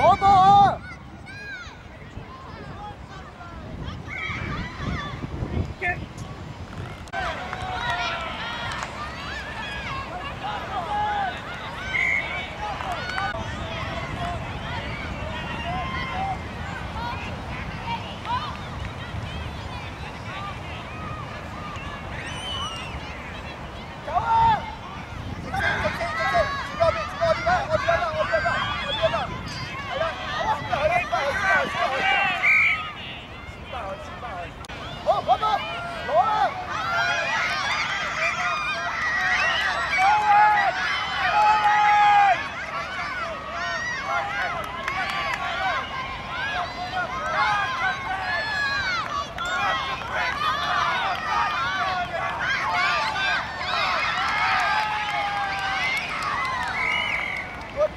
Bobo!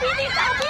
比比小弟